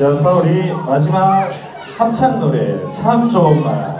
자, 서울이 마지막 합창 노래 참 좋은 말.